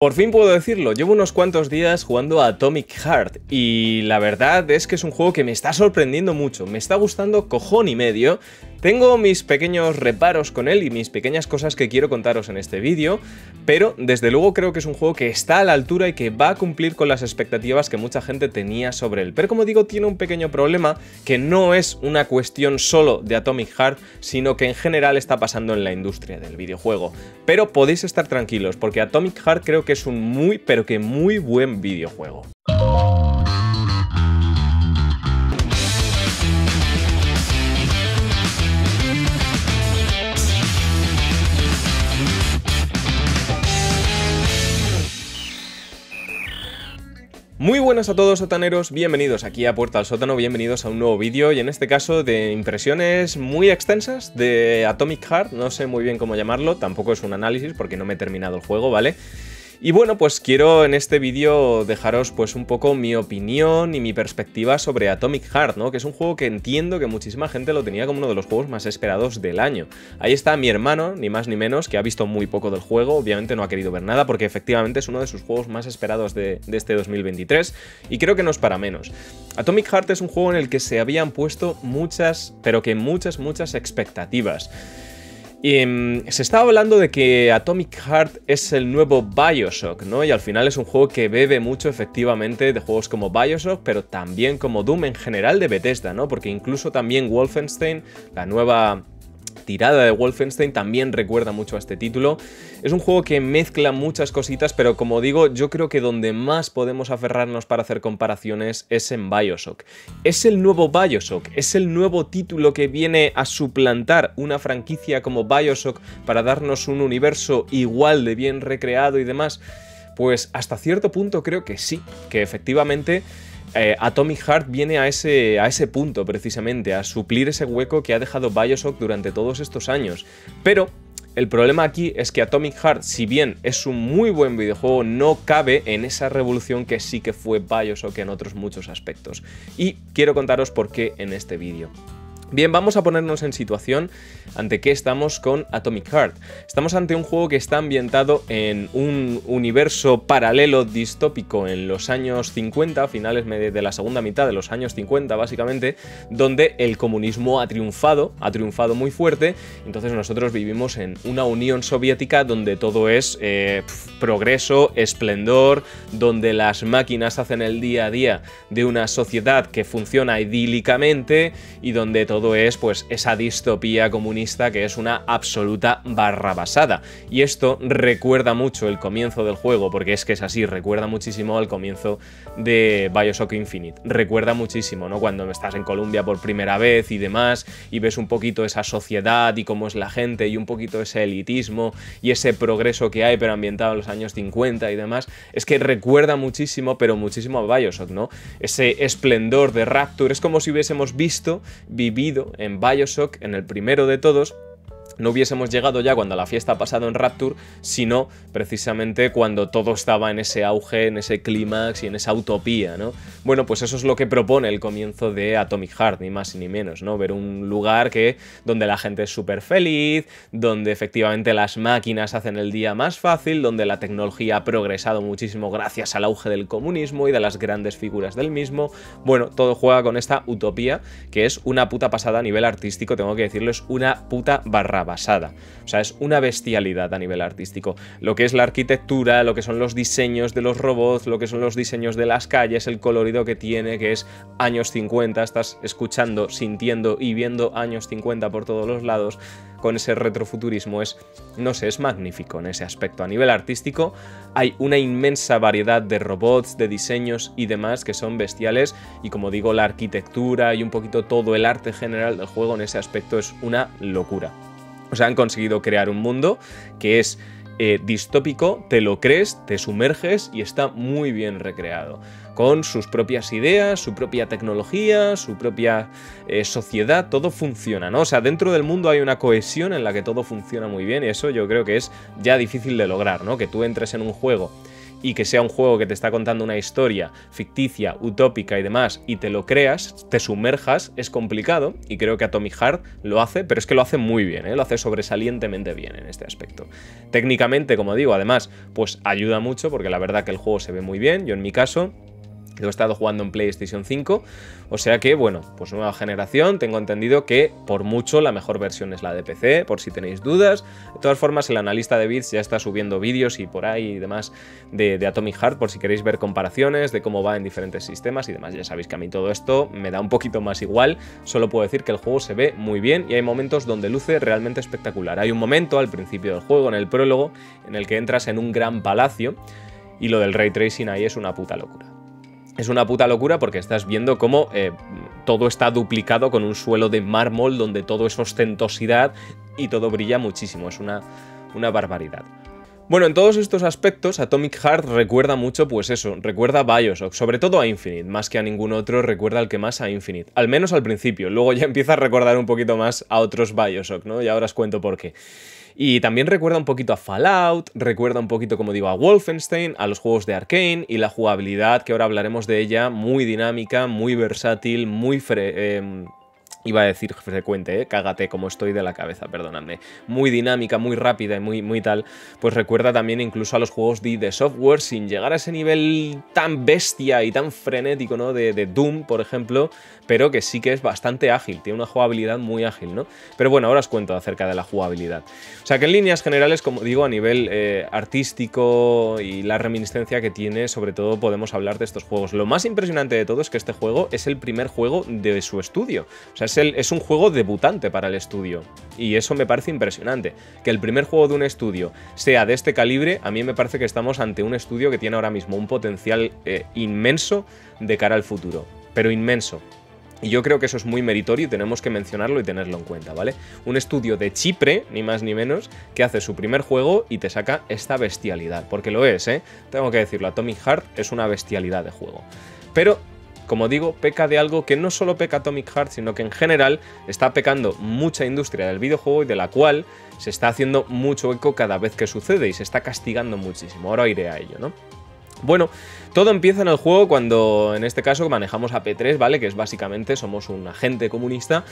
Por fin puedo decirlo, llevo unos cuantos días jugando a Atomic Heart y la verdad es que es un juego que me está sorprendiendo mucho, me está gustando cojón y medio. Tengo mis pequeños reparos con él y mis pequeñas cosas que quiero contaros en este vídeo, pero desde luego creo que es un juego que está a la altura y que va a cumplir con las expectativas que mucha gente tenía sobre él. Pero como digo, tiene un pequeño problema que no es una cuestión solo de Atomic Heart, sino que en general está pasando en la industria del videojuego. Pero podéis estar tranquilos, porque Atomic Heart creo que es un muy, pero que muy buen videojuego. Muy buenas a todos sotaneros, bienvenidos aquí a Puerta al Sótano, bienvenidos a un nuevo vídeo y en este caso de impresiones muy extensas de Atomic Heart, no sé muy bien cómo llamarlo, tampoco es un análisis porque no me he terminado el juego, ¿vale? Y bueno, pues quiero en este vídeo dejaros pues un poco mi opinión y mi perspectiva sobre Atomic Heart, ¿no? Que es un juego que entiendo que muchísima gente lo tenía como uno de los juegos más esperados del año. Ahí está mi hermano, ni más ni menos, que ha visto muy poco del juego, obviamente no ha querido ver nada porque efectivamente es uno de sus juegos más esperados de, de este 2023 y creo que no es para menos. Atomic Heart es un juego en el que se habían puesto muchas, pero que muchas, muchas expectativas. Y mm, se estaba hablando de que Atomic Heart es el nuevo Bioshock, ¿no? Y al final es un juego que bebe mucho efectivamente de juegos como Bioshock, pero también como Doom en general de Bethesda, ¿no? Porque incluso también Wolfenstein, la nueva tirada de Wolfenstein también recuerda mucho a este título. Es un juego que mezcla muchas cositas, pero como digo, yo creo que donde más podemos aferrarnos para hacer comparaciones es en Bioshock. Es el nuevo Bioshock, es el nuevo título que viene a suplantar una franquicia como Bioshock para darnos un universo igual de bien recreado y demás. Pues hasta cierto punto creo que sí, que efectivamente eh, Atomic Heart viene a ese, a ese punto precisamente, a suplir ese hueco que ha dejado Bioshock durante todos estos años. Pero el problema aquí es que Atomic Heart, si bien es un muy buen videojuego, no cabe en esa revolución que sí que fue Bioshock en otros muchos aspectos. Y quiero contaros por qué en este vídeo. Bien, vamos a ponernos en situación ante qué estamos con Atomic Heart. Estamos ante un juego que está ambientado en un universo paralelo distópico en los años 50, finales de la segunda mitad de los años 50 básicamente, donde el comunismo ha triunfado, ha triunfado muy fuerte, entonces nosotros vivimos en una Unión Soviética donde todo es eh, progreso, esplendor, donde las máquinas hacen el día a día de una sociedad que funciona idílicamente y donde todo todo es pues esa distopía comunista que es una absoluta barrabasada. Y esto recuerda mucho el comienzo del juego, porque es que es así, recuerda muchísimo al comienzo de Bioshock Infinite. Recuerda muchísimo, ¿no? Cuando estás en Colombia por primera vez y demás, y ves un poquito esa sociedad y cómo es la gente, y un poquito ese elitismo y ese progreso que hay, pero ambientado en los años 50 y demás, es que recuerda muchísimo, pero muchísimo a Bioshock, ¿no? Ese esplendor de Rapture, es como si hubiésemos visto, vivido en Bioshock, en el primero de todos, no hubiésemos llegado ya cuando la fiesta ha pasado en Rapture, sino precisamente cuando todo estaba en ese auge, en ese clímax y en esa utopía, ¿no? Bueno, pues eso es lo que propone el comienzo de Atomic Heart, ni más ni menos, ¿no? Ver un lugar que, donde la gente es súper feliz, donde efectivamente las máquinas hacen el día más fácil, donde la tecnología ha progresado muchísimo gracias al auge del comunismo y de las grandes figuras del mismo. Bueno, todo juega con esta utopía, que es una puta pasada a nivel artístico, tengo que decirlo, es una puta barra basada. O sea, es una bestialidad a nivel artístico. Lo que es la arquitectura, lo que son los diseños de los robots, lo que son los diseños de las calles, el colorido que tiene, que es años 50, estás escuchando, sintiendo y viendo años 50 por todos los lados con ese retrofuturismo es, no sé, es magnífico en ese aspecto. A nivel artístico hay una inmensa variedad de robots, de diseños y demás que son bestiales y como digo, la arquitectura y un poquito todo el arte general del juego en ese aspecto es una locura. O sea, han conseguido crear un mundo que es eh, distópico, te lo crees, te sumerges y está muy bien recreado. Con sus propias ideas, su propia tecnología, su propia eh, sociedad, todo funciona, ¿no? O sea, dentro del mundo hay una cohesión en la que todo funciona muy bien y eso yo creo que es ya difícil de lograr, ¿no? Que tú entres en un juego y que sea un juego que te está contando una historia ficticia, utópica y demás, y te lo creas, te sumerjas, es complicado, y creo que Atomic Heart lo hace, pero es que lo hace muy bien, ¿eh? lo hace sobresalientemente bien en este aspecto. Técnicamente, como digo, además, pues ayuda mucho, porque la verdad que el juego se ve muy bien, yo en mi caso lo he estado jugando en PlayStation 5, o sea que, bueno, pues nueva generación, tengo entendido que por mucho la mejor versión es la de PC, por si tenéis dudas. De todas formas, el analista de bits ya está subiendo vídeos y por ahí y demás de, Atomic Heart, por si queréis ver comparaciones de cómo va en diferentes sistemas y demás. Ya sabéis que a mí todo esto me da un poquito más igual, solo puedo decir que el juego se ve muy bien y hay momentos donde luce realmente espectacular. Hay un momento al principio del juego, en el prólogo, en el que entras en un gran palacio y lo del ray tracing ahí es una puta locura. Es una puta locura porque estás viendo cómo eh, todo está duplicado con un suelo de mármol donde todo es ostentosidad y todo brilla muchísimo. Es una, una barbaridad. Bueno, en todos estos aspectos, Atomic Heart recuerda mucho, pues eso, recuerda a Bioshock, sobre todo a Infinite, más que a ningún otro, recuerda al que más a Infinite. Al menos al principio, luego ya empieza a recordar un poquito más a otros Bioshock, ¿no? Y ahora os cuento por qué. Y también recuerda un poquito a Fallout, recuerda un poquito, como digo, a Wolfenstein, a los juegos de Arkane y la jugabilidad, que ahora hablaremos de ella, muy dinámica, muy versátil, muy... Em, iba a decir frecuente, ¿eh? cágate como estoy de la cabeza, perdonadme, muy dinámica, muy rápida y muy, muy tal, pues recuerda también incluso a los juegos de, software sin llegar a ese nivel tan bestia y tan frenético, ¿no? De, de, Doom, por ejemplo, pero que sí que es bastante ágil, tiene una jugabilidad muy ágil, ¿no? Pero bueno, ahora os cuento acerca de la jugabilidad. O sea que en líneas generales, como digo, a nivel eh, artístico y la reminiscencia que tiene, sobre todo podemos hablar de estos juegos. Lo más impresionante de todo es que este juego es el primer juego de su estudio, o sea, es es, un juego debutante para el estudio. Y eso me parece impresionante. Que el primer juego de un estudio sea de este calibre, a mí me parece que estamos ante un estudio que tiene ahora mismo un potencial eh, inmenso de cara al futuro. Pero inmenso. Y yo creo que eso es muy meritorio y tenemos que mencionarlo y tenerlo en cuenta, ¿vale? Un estudio de Chipre, ni más ni menos, que hace su primer juego y te saca esta bestialidad. Porque lo es, ¿eh? Tengo que decirlo, Atomic Heart es una bestialidad de juego. Pero como digo, peca de algo que no solo peca Atomic Heart, sino que en general está pecando mucha industria del videojuego y de la cual se está haciendo mucho eco cada vez que sucede y se está castigando muchísimo. Ahora iré a ello, ¿no? Bueno, todo empieza en el juego cuando, en este caso, manejamos a P3, ¿vale? Que es básicamente, somos un agente comunista.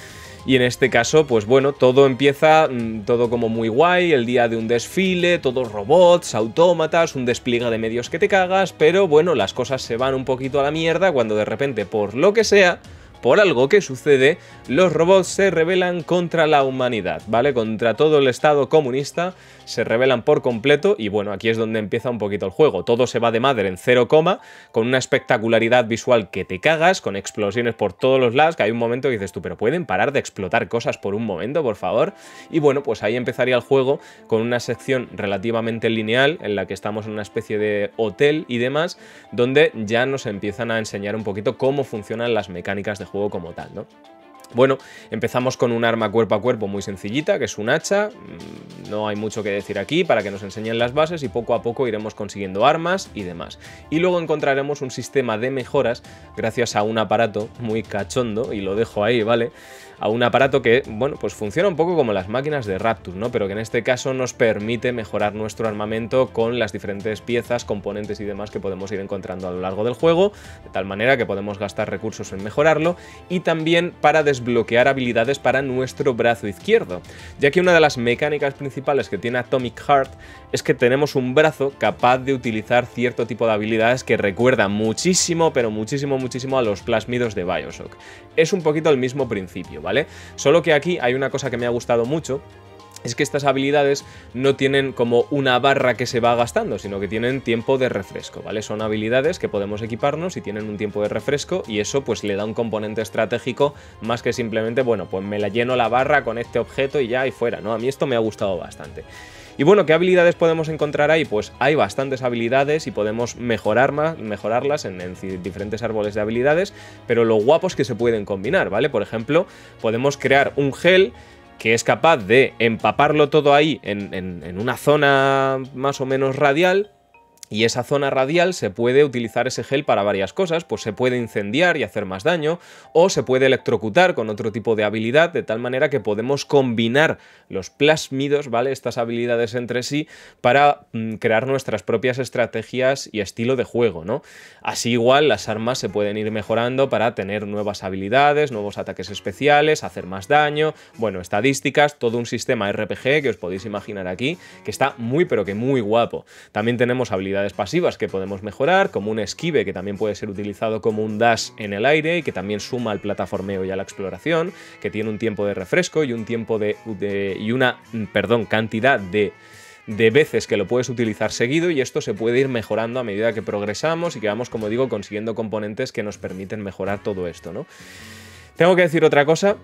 Y en este caso, pues bueno, todo empieza, mm, todo como muy guay, el día de un desfile, todos robots, autómatas, un despliegue de medios que te cagas, pero bueno, las cosas se van un poquito a la mierda cuando de repente, por lo que sea, por algo que sucede, los robots se rebelan contra la humanidad, ¿vale? Contra todo el Estado comunista se revelan por completo y bueno, aquí es donde empieza un poquito el juego. Todo se va de madre en cero coma, con una espectacularidad visual que te cagas, con explosiones por todos los lados, que hay un momento que dices tú, pero pueden parar de explotar cosas por un momento, por favor. Y bueno, pues ahí empezaría el juego con una sección relativamente lineal en la que estamos en una especie de hotel y demás, donde ya nos empiezan a enseñar un poquito cómo funcionan las mecánicas de juego como tal, ¿no? Bueno, empezamos con un arma cuerpo a cuerpo muy sencillita, que es un hacha, mm, no hay mucho que decir aquí para que nos enseñen las bases y poco a poco iremos consiguiendo armas y demás. Y luego encontraremos un sistema de mejoras gracias a un aparato muy cachondo, y lo dejo ahí, ¿vale? A un aparato que, bueno, pues funciona un poco como las máquinas de Raptus, ¿no? Pero que en este caso nos permite mejorar nuestro armamento con las diferentes piezas, componentes y demás que podemos ir encontrando a lo largo del juego, de tal manera que podemos gastar recursos en mejorarlo y también para desbloquear habilidades para nuestro brazo izquierdo, ya que una de las mecánicas principales que tiene Atomic Heart es que tenemos un brazo capaz de utilizar cierto tipo de habilidades que recuerdan muchísimo, pero muchísimo, muchísimo a los plasmidos de Bioshock. Es un poquito el mismo principio, ¿vale? Solo que aquí hay una cosa que me ha gustado mucho, es que estas habilidades no tienen como una barra que se va gastando, sino que tienen tiempo de refresco, ¿vale? Son habilidades que podemos equiparnos y tienen un tiempo de refresco y eso pues le da un componente estratégico más que simplemente, bueno, pues me la lleno la barra con este objeto y ya y fuera, ¿no? A mí esto me ha gustado bastante. Y bueno, ¿qué habilidades podemos encontrar ahí? Pues hay bastantes habilidades y podemos mejorarlas en, diferentes árboles de habilidades, pero lo guapo es que se pueden combinar, ¿vale? Por ejemplo, podemos crear un gel que es capaz de empaparlo todo ahí en, en una zona más o menos radial Y esa zona radial se puede utilizar ese gel para varias cosas, pues se puede incendiar y hacer más daño, o se puede electrocutar con otro tipo de habilidad, de tal manera que podemos combinar los plásmidos, ¿vale? Estas habilidades entre sí para mm, crear nuestras propias estrategias y estilo de juego, ¿no? Así igual las armas se pueden ir mejorando para tener nuevas habilidades, nuevos ataques especiales, hacer más daño, bueno, estadísticas, todo un sistema RPG que os podéis imaginar aquí, que está muy pero que muy guapo. También tenemos habilidades pasivas que podemos mejorar, como un esquive que también puede ser utilizado como un dash en el aire y que también suma al plataformeo y a la exploración, que tiene un tiempo de refresco y un tiempo de, y una, mm, perdón, cantidad de de veces que lo puedes utilizar seguido y esto se puede ir mejorando a medida que progresamos y que vamos, como digo, consiguiendo componentes que nos permiten mejorar todo esto, ¿no? Tengo que decir otra cosa,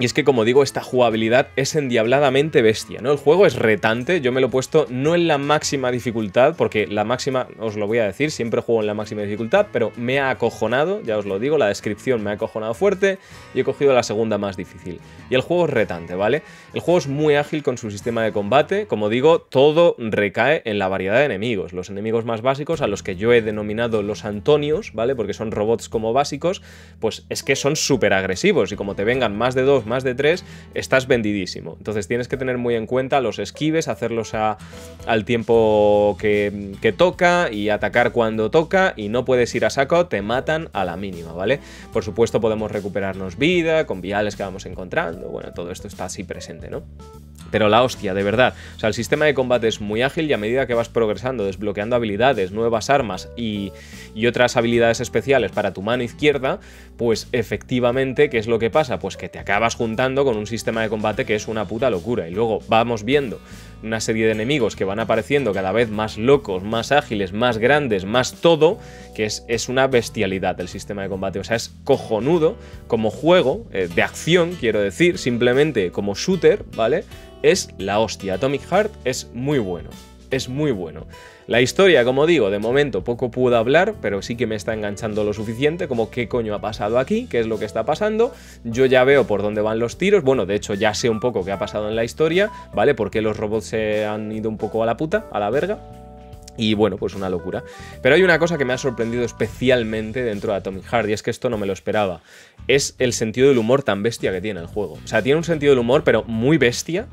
y es que, como digo, esta jugabilidad es endiabladamente bestia, ¿no? El juego es retante, yo me lo he puesto no en la máxima dificultad, porque la máxima, os lo voy a decir, siempre juego en la máxima dificultad, pero me ha acojonado, ya os lo digo, la descripción me ha acojonado fuerte y he cogido la segunda más difícil. Y el juego es retante, ¿vale? El juego es muy ágil con su sistema de combate, como digo, todo recae en la variedad de enemigos. Los enemigos más básicos, a los que yo he denominado los Antonios, ¿vale? Porque son robots como básicos, pues es que son súper agresivos y como te vengan más de dos, más de tres, estás vendidísimo. Entonces tienes que tener muy en cuenta los esquives, hacerlos al tiempo que, que toca y atacar cuando toca y no puedes ir a saco, te matan a la mínima, ¿vale? Por supuesto podemos recuperarnos vida con viales que vamos encontrando, bueno, todo esto está así presente, ¿no? Pero la hostia, de verdad. O sea, el sistema de combate es muy ágil y a medida que vas progresando, desbloqueando habilidades, nuevas armas y, y, otras habilidades especiales para tu mano izquierda, pues efectivamente, ¿qué es lo que pasa? Pues que te acabas juntando con un sistema de combate que es una puta locura. Y luego vamos viendo una serie de enemigos que van apareciendo cada vez más locos, más ágiles, más grandes, más todo, que es, es una bestialidad el sistema de combate. O sea, es cojonudo como juego eh, de acción, quiero decir, simplemente como shooter, ¿vale? Es la hostia. Atomic Heart es muy bueno. Es muy bueno. La historia, como digo, de momento poco puedo hablar, pero sí que me está enganchando lo suficiente, como qué coño ha pasado aquí, qué es lo que está pasando. Yo ya veo por dónde van los tiros, bueno, de hecho ya sé un poco qué ha pasado en la historia, ¿vale? Por qué los robots se han ido un poco a la puta, a la verga. Y bueno, pues una locura. Pero hay una cosa que me ha sorprendido especialmente dentro de Atomic Heart, y es que esto no me lo esperaba. Es el sentido del humor tan bestia que tiene el juego. O sea, tiene un sentido del humor, pero muy bestia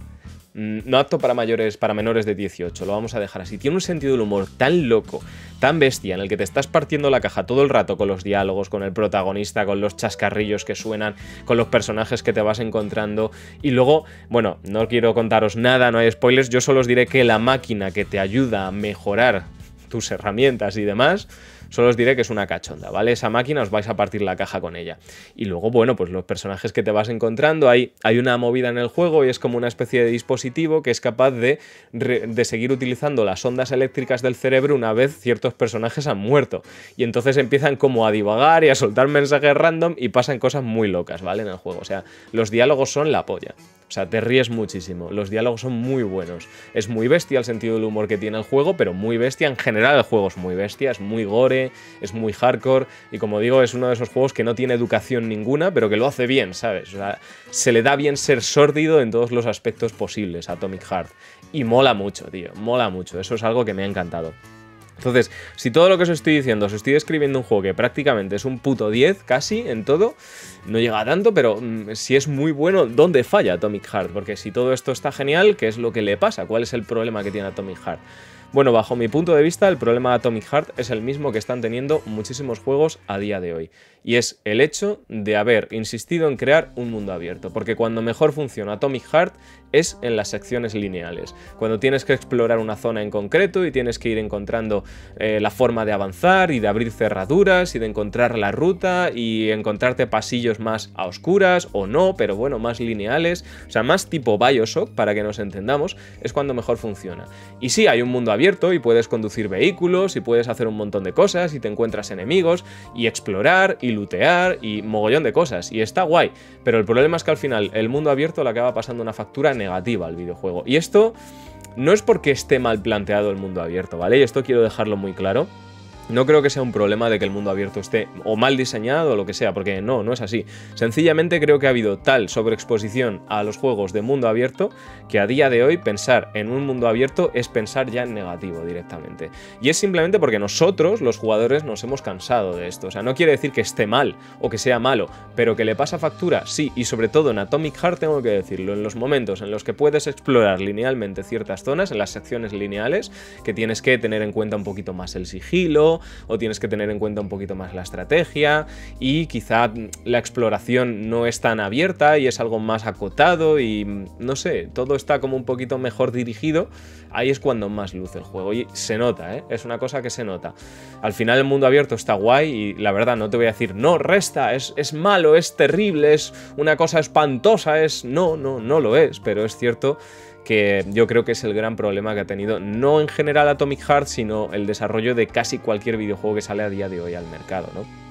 no apto para mayores, para menores de 18, lo vamos a dejar así. Tiene un sentido del humor tan loco, tan bestia, en el que te estás partiendo la caja todo el rato con los diálogos, con el protagonista, con los chascarrillos que suenan, con los personajes que te vas encontrando. Y luego, bueno, no quiero contaros nada, no hay spoilers, yo solo os diré que la máquina que te ayuda a mejorar tus herramientas y demás, Solo os diré que es una cachonda, ¿vale? Esa máquina os vais a partir la caja con ella. Y luego, bueno, pues los personajes que te vas encontrando, hay, hay una movida en el juego y es como una especie de dispositivo que es capaz de, de seguir utilizando las ondas eléctricas del cerebro una vez ciertos personajes han muerto. Y entonces empiezan como a divagar y a soltar mensajes random y pasan cosas muy locas, ¿vale? En el juego. O sea, los diálogos son la polla. O sea, te ríes muchísimo. Los diálogos son muy buenos. Es muy bestia el sentido del humor que tiene el juego, pero muy bestia. En general el juego es muy bestia, es muy gore, es muy hardcore. Y como digo, es uno de esos juegos que no tiene educación ninguna, pero que lo hace bien, ¿sabes? O sea, se le da bien ser sórdido en todos los aspectos posibles a Atomic Heart. Y mola mucho, tío. Mola mucho. Eso es algo que me ha encantado. Entonces, si todo lo que os estoy diciendo, os estoy describiendo un juego que prácticamente es un puto 10 casi en todo, no llega a tanto, pero mm, si es muy bueno, ¿dónde falla Atomic Heart? Porque si todo esto está genial, ¿qué es lo que le pasa? ¿Cuál es el problema que tiene Atomic Heart? Bueno, bajo mi punto de vista, el problema de Atomic Heart es el mismo que están teniendo muchísimos juegos a día de hoy. Y es el hecho de haber insistido en crear un mundo abierto. Porque cuando mejor funciona Atomic Heart es en las secciones lineales. Cuando tienes que explorar una zona en concreto y tienes que ir encontrando eh, la forma de avanzar y de abrir cerraduras y de encontrar la ruta y encontrarte pasillos más a oscuras o no, pero bueno, más lineales. O sea, más tipo Bioshock, para que nos entendamos, es cuando mejor funciona. Y sí, hay un mundo abierto y puedes conducir vehículos y puedes hacer un montón de cosas y te encuentras enemigos y explorar y lootear y mogollón de cosas. Y está guay. Pero el problema es que al final el mundo abierto le acaba pasando una factura negativa al videojuego. Y esto no es porque esté mal planteado el mundo abierto, ¿vale? Y esto quiero dejarlo muy claro. No creo que sea un problema de que el mundo abierto esté o mal diseñado o lo que sea, porque no, no es así. Sencillamente creo que ha habido tal sobreexposición a los juegos de mundo abierto que a día de hoy pensar en un mundo abierto es pensar ya en negativo directamente. Y es simplemente porque nosotros, los jugadores, nos hemos cansado de esto. O sea, no quiere decir que esté mal o que sea malo, pero que le pasa factura, sí, y sobre todo en Atomic Heart tengo que decirlo, en los momentos en los que puedes explorar linealmente ciertas zonas, en las secciones lineales, que tienes que tener en cuenta un poquito más el sigilo, o tienes que tener en cuenta un poquito más la estrategia y quizá la exploración no es tan abierta y es algo más acotado y no sé, todo está como un poquito mejor dirigido, ahí es cuando más luce el juego y se nota, ¿eh? es una cosa que se nota. Al final el mundo abierto está guay y la verdad no te voy a decir, no, resta, es, es malo, es terrible, es una cosa espantosa, es... No, no, no lo es, pero es cierto que yo creo que es el gran problema que ha tenido, no en general Atomic Heart, sino el desarrollo de casi cualquier videojuego que sale a día de hoy al mercado, ¿no?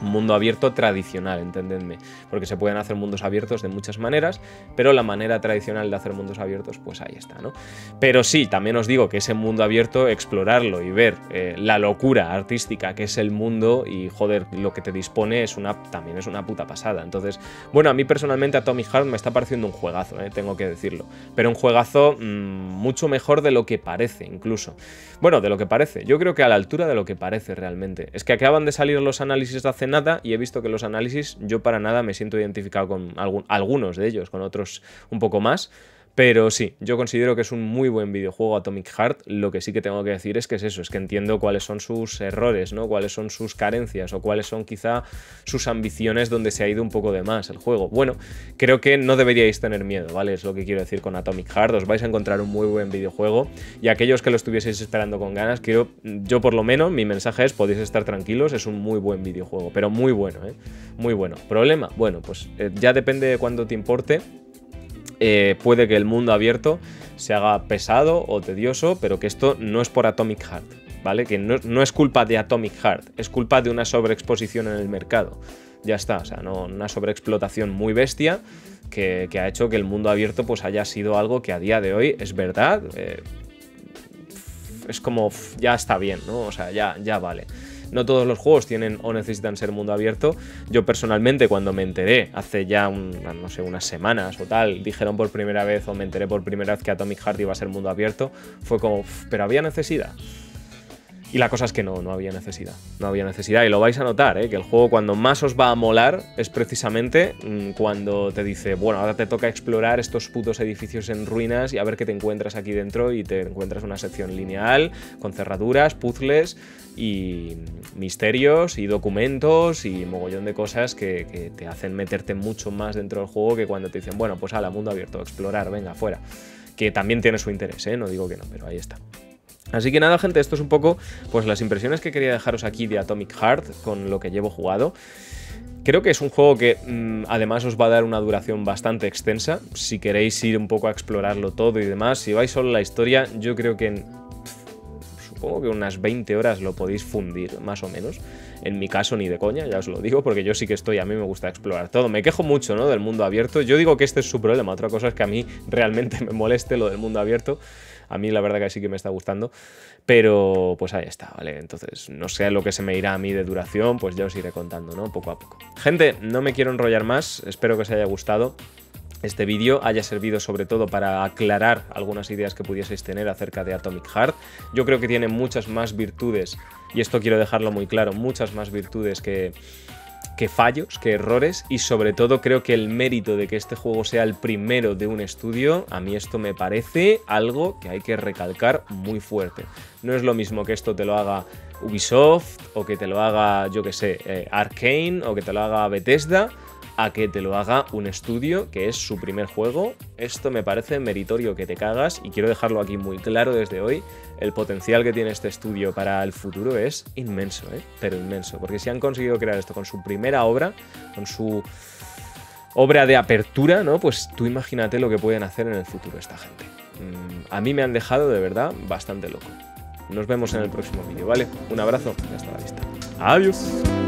Mundo abierto tradicional, entendedme, porque se pueden hacer mundos abiertos de muchas maneras, pero la manera tradicional de hacer mundos abiertos, pues ahí está, ¿no? Pero sí, también os digo que ese mundo abierto, explorarlo y ver eh, la locura artística que es el mundo y joder, lo que te dispone es una, también es una puta pasada. Entonces, bueno, a mí personalmente Atomic Heart me está pareciendo un juegazo, ¿eh? tengo que decirlo, pero un juegazo mm, mucho mejor de lo que parece, incluso. Bueno, de lo que parece, yo creo que a la altura de lo que parece realmente. Es que acaban de salir los análisis de hace nada y he visto que los análisis yo para nada me siento identificado con algunos de ellos, con otros un poco más. Pero sí, yo considero que es un muy buen videojuego Atomic Heart. Lo que sí que tengo que decir es que es eso, es que entiendo cuáles son sus errores, ¿no? Cuáles son sus carencias o cuáles son quizá sus ambiciones donde se ha ido un poco de más el juego. Bueno, creo que no deberíais tener miedo, ¿vale? Es lo que quiero decir con Atomic Heart. Os vais a encontrar un muy buen videojuego y aquellos que lo estuvieseis esperando con ganas, quiero, yo por lo menos, mi mensaje es podéis estar tranquilos, es un muy buen videojuego, pero muy bueno, ¿eh? Muy bueno. ¿Problema? Bueno, pues eh, ya depende de cuánto te importe eh, puede que el mundo abierto se haga pesado o tedioso, pero que esto no es por Atomic Heart, ¿vale? Que no, es culpa de Atomic Heart, es culpa de una sobreexposición en el mercado. Ya está, o sea, no, una sobreexplotación muy bestia que, ha hecho que el mundo abierto pues haya sido algo que a día de hoy es verdad. Eh, es como, ya está bien, ¿no? O sea, ya, ya vale. No todos los juegos tienen o necesitan ser mundo abierto. Yo personalmente cuando me enteré hace ya no sé, unas semanas o tal, dijeron por primera vez o me enteré por primera vez que Atomic Heart iba a ser mundo abierto, fue como, pero había necesidad. Y la cosa es que no, no había necesidad. No había necesidad. Y lo vais a notar, ¿eh? que el juego cuando más os va a molar es precisamente mm, cuando te dice, bueno, ahora te toca explorar estos putos edificios en ruinas y a ver qué te encuentras aquí dentro. Y te encuentras una sección lineal, con cerraduras, puzzles y misterios y documentos y mogollón de cosas que, te hacen meterte mucho más dentro del juego que cuando te dicen, bueno, pues ala, mundo abierto, explorar, venga, fuera. Que también tiene su interés, ¿eh? No digo que no, pero ahí está. Así que nada, gente, esto es un poco pues las impresiones que quería dejaros aquí de Atomic Heart con lo que llevo jugado. Creo que es un juego que mm, además os va a dar una duración bastante extensa. Si queréis ir un poco a explorarlo todo y demás, si vais solo la historia, yo creo que en, supongo que unas 20 horas lo podéis fundir, más o menos. En mi caso ni de coña, ya os lo digo, porque yo sí que estoy, a mí me gusta explorar todo. Me quejo mucho, ¿no? Del mundo abierto. Yo digo que este es su problema. Otra cosa es que a mí realmente me moleste lo del mundo abierto. A mí la verdad que sí que me está gustando, pero pues ahí está, ¿vale? Entonces, no sé lo que se me irá a mí de duración, pues ya os iré contando, ¿no? Poco a poco. Gente, no me quiero enrollar más, espero que os haya gustado este vídeo haya servido sobre todo para aclarar algunas ideas que pudieseis tener acerca de Atomic Heart. Yo creo que tiene muchas más virtudes, y esto quiero dejarlo muy claro, muchas más virtudes que, que fallos, que errores y sobre todo creo que el mérito de que este juego sea el primero de un estudio, a mí esto me parece algo que hay que recalcar muy fuerte. No es lo mismo que esto te lo haga Ubisoft o que te lo haga, yo que sé, eh, Arkane o que te lo haga Bethesda a que te lo haga un estudio que es su primer juego. Esto me parece meritorio que te cagas y quiero dejarlo aquí muy claro desde hoy. El potencial que tiene este estudio para el futuro es inmenso, ¿eh? pero inmenso. Porque si han conseguido crear esto con su primera obra, con su obra de apertura, ¿no? Pues tú imagínate lo que pueden hacer en el futuro esta gente. Mm, a mí me han dejado de verdad bastante loco. Nos vemos en el próximo vídeo, ¿vale? Un abrazo y hasta la vista. Adiós.